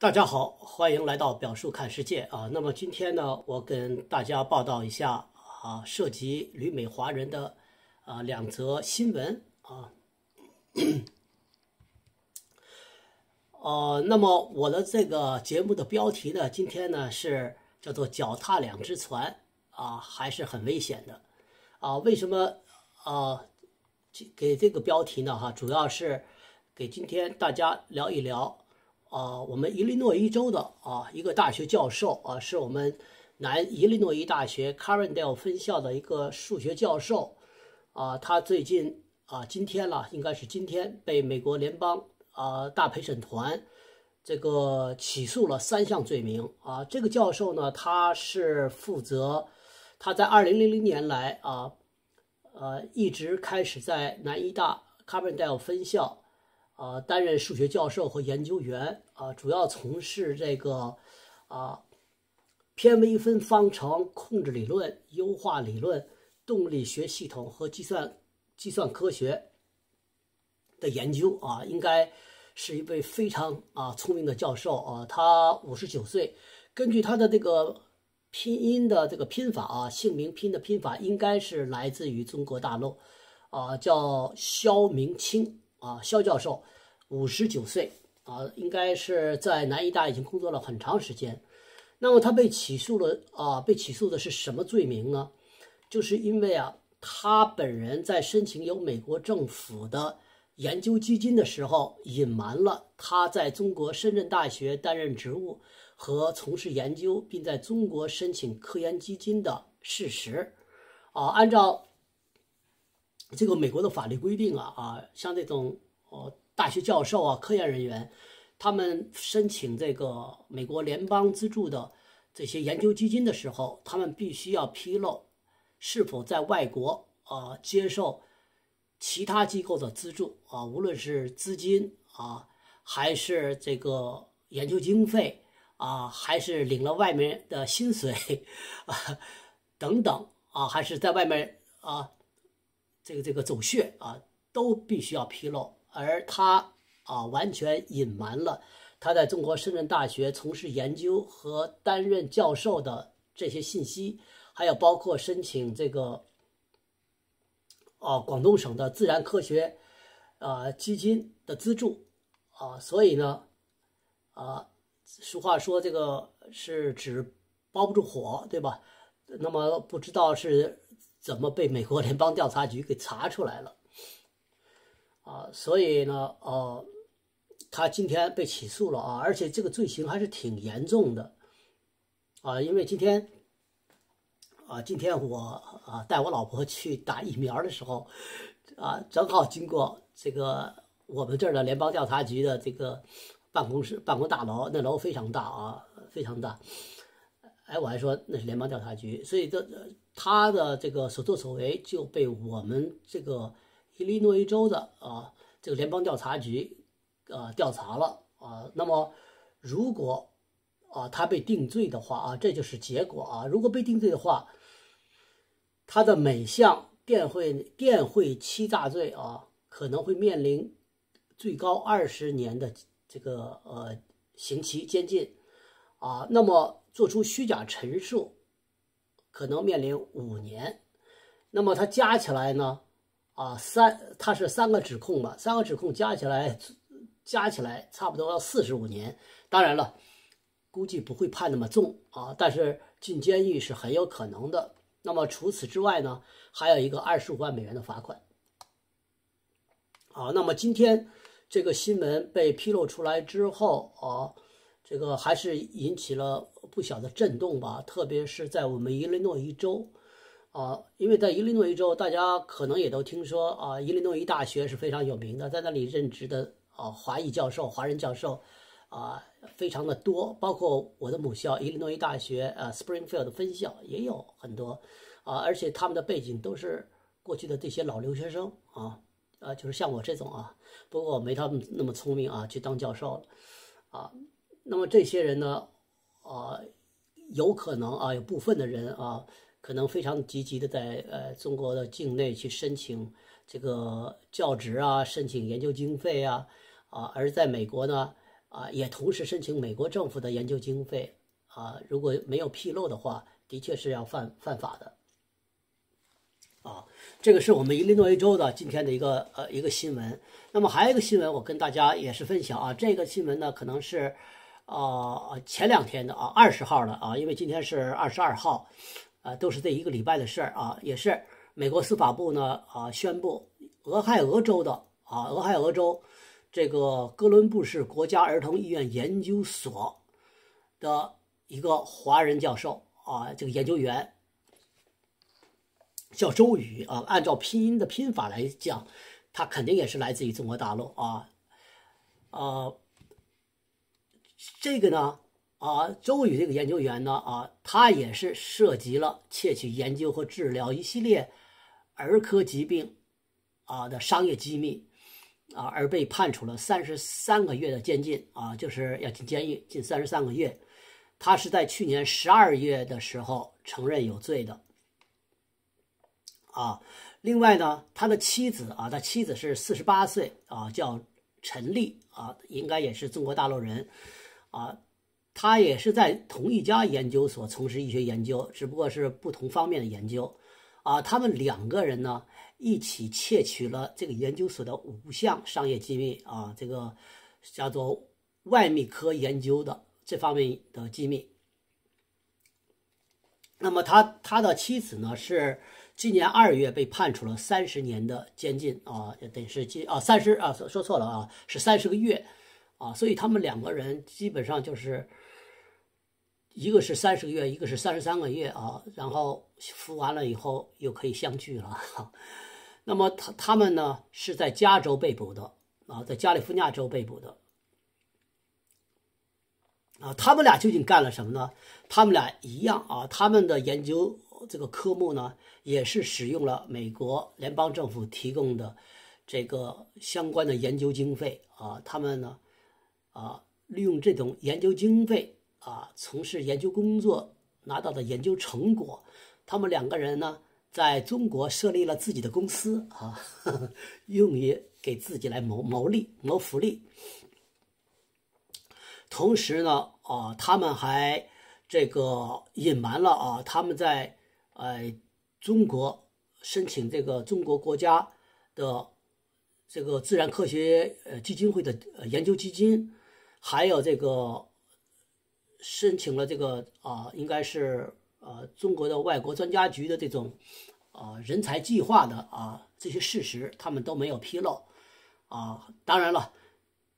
大家好，欢迎来到表述看世界啊。那么今天呢，我跟大家报道一下啊，涉及旅美华人的啊两则新闻啊。呃，那么我的这个节目的标题呢，今天呢是叫做“脚踏两只船”啊，还是很危险的啊。为什么啊？给这个标题呢？哈，主要是给今天大家聊一聊。啊，我们伊利诺伊州的啊一个大学教授啊，是我们南伊利诺伊大学 Carindale 分校的一个数学教授啊，他最近啊今天了，应该是今天被美国联邦啊大陪审团这个起诉了三项罪名啊。这个教授呢，他是负责他在二零零零年来啊呃一直开始在南医大 Carindale 分校。啊，担任数学教授和研究员啊，主要从事这个啊偏微分方程控制理论、优化理论、动力学系统和计算计算科学的研究啊，应该是一位非常啊聪明的教授啊。他五十九岁，根据他的这个拼音的这个拼法啊，姓名拼的拼法应该是来自于中国大陆啊，叫肖明清。啊，肖教授五十九岁啊，应该是在南医大已经工作了很长时间。那么他被起诉了啊，被起诉的是什么罪名呢？就是因为啊，他本人在申请由美国政府的研究基金的时候，隐瞒了他在中国深圳大学担任职务和从事研究，并在中国申请科研基金的事实。啊，按照。这个美国的法律规定啊啊，像这种呃大学教授啊、科研人员，他们申请这个美国联邦资助的这些研究基金的时候，他们必须要披露是否在外国啊接受其他机构的资助啊，无论是资金啊，还是这个研究经费啊，还是领了外面的薪水啊等等啊，还是在外面啊。这个这个走穴啊，都必须要披露，而他啊完全隐瞒了他在中国深圳大学从事研究和担任教授的这些信息，还有包括申请这个啊广东省的自然科学啊基金的资助啊，所以呢啊俗话说这个是纸包不住火，对吧？那么不知道是。怎么被美国联邦调查局给查出来了？啊，所以呢，呃，他今天被起诉了啊，而且这个罪行还是挺严重的啊，因为今天啊，今天我啊带我老婆去打疫苗的时候啊，正好经过这个我们这儿的联邦调查局的这个办公室办公大楼，那楼非常大啊，非常大。哎，我还说那是联邦调查局，所以这他的这个所作所为就被我们这个伊利诺伊州的啊这个联邦调查局啊调查了啊。那么如果啊他被定罪的话啊，这就是结果啊。如果被定罪的话，他的每项电汇电汇欺诈罪啊可能会面临最高二十年的这个呃刑期监禁啊。那么做出虚假陈述，可能面临五年。那么它加起来呢？啊，三，它是三个指控吧？三个指控加起来，加起来差不多要四十五年。当然了，估计不会判那么重啊，但是进监狱是很有可能的。那么除此之外呢，还有一个二十五万美元的罚款。好，那么今天这个新闻被披露出来之后啊。这个还是引起了不小的震动吧，特别是在我们伊利诺伊州，啊，因为在伊利诺伊州，大家可能也都听说啊，伊利诺伊大学是非常有名的，在那里任职的啊华裔教授、华人教授啊非常的多，包括我的母校伊利诺伊大学啊 Springfield 分校也有很多。啊，而且他们的背景都是过去的这些老留学生啊，啊，就是像我这种啊，不过没他们那么聪明啊，去当教授了。啊。那么这些人呢，啊，有可能啊，有部分的人啊，可能非常积极的在呃中国的境内去申请这个教职啊，申请研究经费啊，啊，而在美国呢，啊，也同时申请美国政府的研究经费啊，如果没有披露的话，的确是要犯犯法的。啊，这个是我们伊利诺伊州的今天的一个呃一个新闻。那么还有一个新闻，我跟大家也是分享啊。这个新闻呢，可能是啊前两天的啊二十号的啊，因为今天是二十二号，啊都是这一个礼拜的事儿啊。也是美国司法部呢啊宣布，俄亥俄州的啊俄亥俄州这个哥伦布市国家儿童医院研究所的一个华人教授啊，这个研究员。叫周宇啊，按照拼音的拼法来讲，他肯定也是来自于中国大陆啊，啊，这个呢啊，周宇这个研究员呢啊，他也是涉及了窃取研究和治疗一系列儿科疾病啊的商业机密啊，而被判处了三十三个月的监禁啊，就是要进监狱进三十三个月。他是在去年十二月的时候承认有罪的。啊，另外呢，他的妻子啊，他妻子是四十八岁啊，叫陈丽啊，应该也是中国大陆人啊，他也是在同一家研究所从事医学研究，只不过是不同方面的研究啊。他们两个人呢，一起窃取了这个研究所的五项商业机密啊，这个叫做外泌科研究的这方面的机密。那么他他的妻子呢是。今年二月被判处了三十年的监禁啊，等于是监啊三十啊说错了啊是三十个月啊，所以他们两个人基本上就是一个是三十个月，一个是三十三个月啊，然后服完了以后又可以相聚了。那么他他们呢是在加州被捕的啊，在加利福尼亚州被捕的啊，他们俩究竟干了什么呢？他们俩一样啊，他们的研究。这个科目呢，也是使用了美国联邦政府提供的这个相关的研究经费啊，他们呢，啊，利用这种研究经费啊，从事研究工作拿到的研究成果，他们两个人呢，在中国设立了自己的公司啊，用于给自己来谋谋利、谋福利。同时呢，啊，他们还这个隐瞒了啊，他们在呃，中国申请这个中国国家的这个自然科学呃基金会的研究基金，还有这个申请了这个啊，应该是呃中国的外国专家局的这种啊人才计划的啊这些事实，他们都没有披露啊。当然了，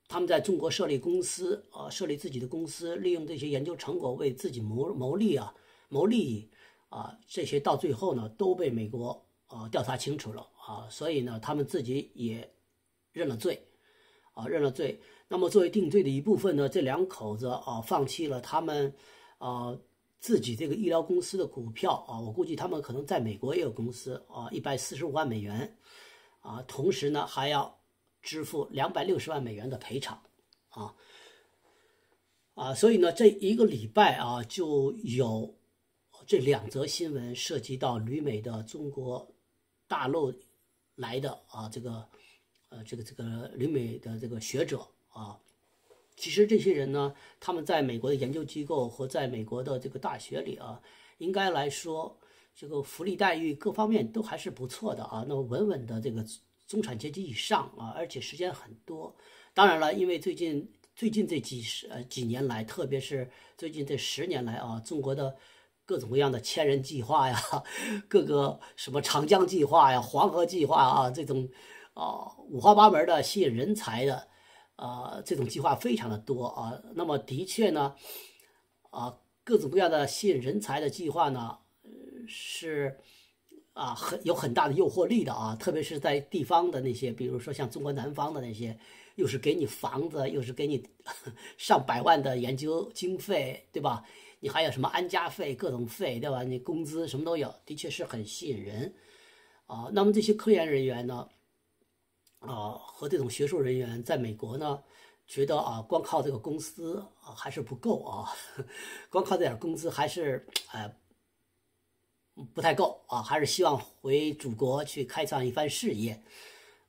他们在中国设立公司啊，设立自己的公司，利用这些研究成果为自己谋谋利啊，谋利益。啊，这些到最后呢都被美国啊调查清楚了啊，所以呢他们自己也认了罪，啊认了罪。那么作为定罪的一部分呢，这两口子啊放弃了他们啊自己这个医疗公司的股票啊，我估计他们可能在美国也有公司啊，一百四十五万美元啊，同时呢还要支付两百六十万美元的赔偿啊啊，所以呢这一个礼拜啊就有。这两则新闻涉及到旅美的中国大陆来的啊，这个呃，这个这个旅美的这个学者啊，其实这些人呢，他们在美国的研究机构和在美国的这个大学里啊，应该来说，这个福利待遇各方面都还是不错的啊，那么稳稳的这个中产阶级以上啊，而且时间很多。当然了，因为最近最近这几十呃几年来，特别是最近这十年来啊，中国的。各种各样的千人计划呀，各个什么长江计划呀、黄河计划啊，这种啊五花八门的吸引人才的啊这种计划非常的多啊。那么的确呢，啊各种各样的吸引人才的计划呢，是啊很有很大的诱惑力的啊。特别是在地方的那些，比如说像中国南方的那些，又是给你房子，又是给你 上百万的研究经费，对吧？你还有什么安家费、各种费，对吧？你工资什么都有，的确是很吸引人，啊。那么这些科研人员呢，和这种学术人员在美国呢，觉得啊，光靠这个公司啊还是不够啊，光靠这点工资还是哎不太够啊，还是希望回祖国去开创一番事业，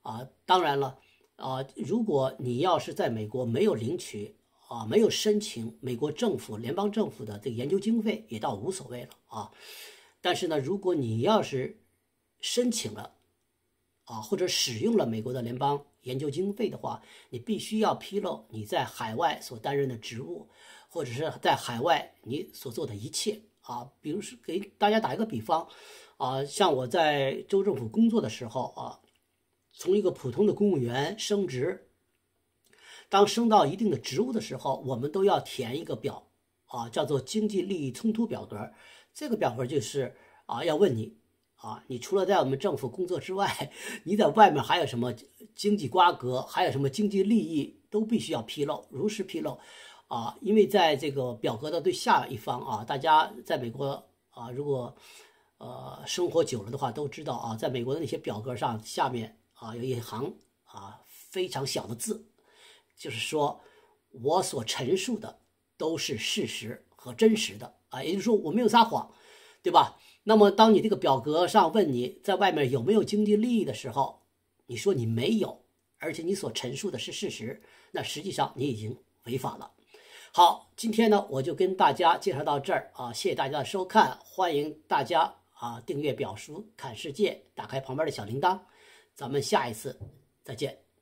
啊。当然了，啊，如果你要是在美国没有领取啊没有申请美国政府联邦政府的这个研究经费，也倒无所谓了啊。但是呢，如果你要是申请了啊，或者使用了美国的联邦研究经费的话，你必须要披露你在海外所担任的职务，或者是在海外你所做的一切啊。比如说，给大家打一个比方啊，像我在州政府工作的时候啊，从一个普通的公务员升职。当升到一定的职务的时候，我们都要填一个表，啊，叫做经济利益冲突表格。这个表格就是啊，要问你，啊，你除了在我们政府工作之外，你在外面还有什么经济瓜葛，还有什么经济利益，都必须要披露，如实披露，啊，因为在这个表格的对下一方啊，大家在美国啊，如果呃生活久了的话，都知道啊，在美国的那些表格上下面啊有一行啊非常小的字。就是说，我所陈述的都是事实和真实的啊，也就是说我没有撒谎，对吧？那么当你这个表格上问你在外面有没有经济利益的时候，你说你没有，而且你所陈述的是事实，那实际上你已经违法了。好，今天呢我就跟大家介绍到这儿啊，谢谢大家的收看，欢迎大家啊订阅表叔看世界，打开旁边的小铃铛，咱们下一次再见。